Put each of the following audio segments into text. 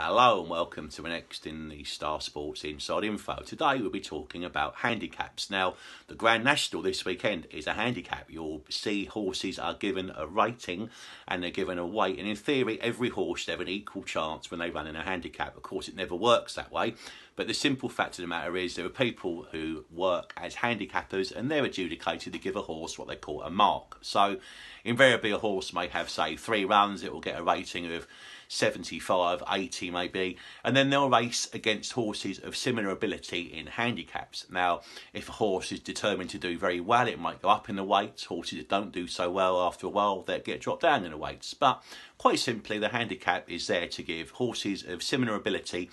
Hello and welcome to the next in the Star Sports Inside Info. Today we'll be talking about handicaps. Now, the Grand National this weekend is a handicap. You'll see horses are given a rating and they're given a weight, and in theory, every horse should have an equal chance when they run in a handicap. Of course, it never works that way, but the simple fact of the matter is there are people who work as handicappers and they're adjudicated to give a horse what they call a mark. So, invariably, a horse may have, say, three runs, it will get a rating of 75, 80 maybe, and then they'll race against horses of similar ability in handicaps. Now, if a horse is determined to do very well, it might go up in the weights. Horses that don't do so well after a while, they get dropped down in the weights. But quite simply, the handicap is there to give horses of similar ability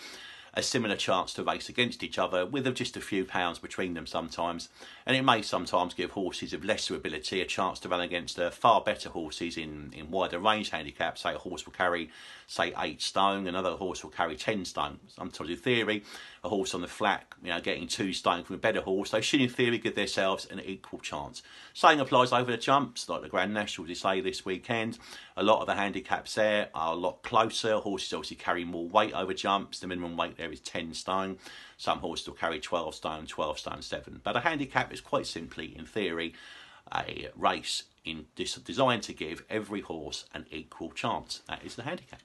a similar chance to race against each other with just a few pounds between them sometimes. And it may sometimes give horses of lesser ability a chance to run against uh, far better horses in, in wider range handicaps. Say a horse will carry, say, eight stone, another horse will carry 10 stone. Sometimes in theory, a horse on the flat, you know, getting two stone from a better horse, they should in theory give themselves an equal chance. Same applies over the jumps, like the Grand National, to say this weekend. A lot of the handicaps there are a lot closer. Horses obviously carry more weight over jumps. The minimum weight is 10 stone. Some horses will carry 12 stone, 12 stone 7. But a handicap is quite simply, in theory, a race in designed to give every horse an equal chance. That is the handicap.